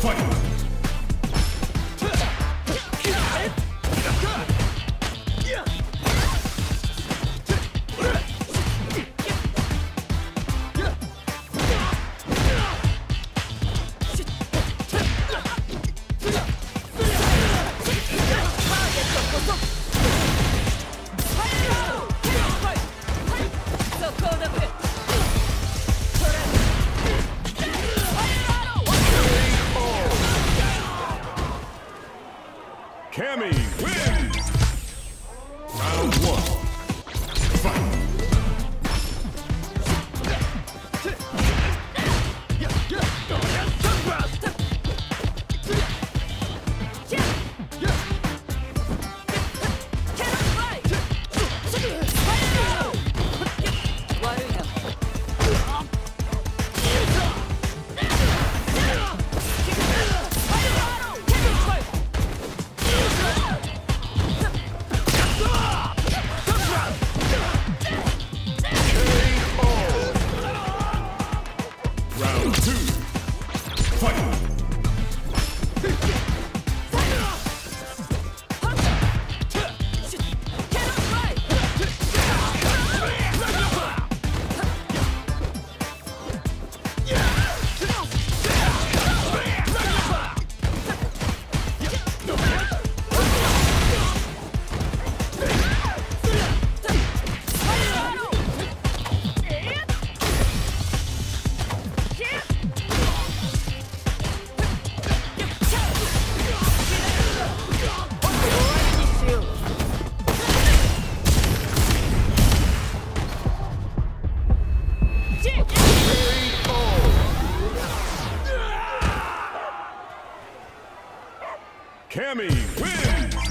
Fight! Cammy wins! Round one. Round two. Fight! Cammy wins!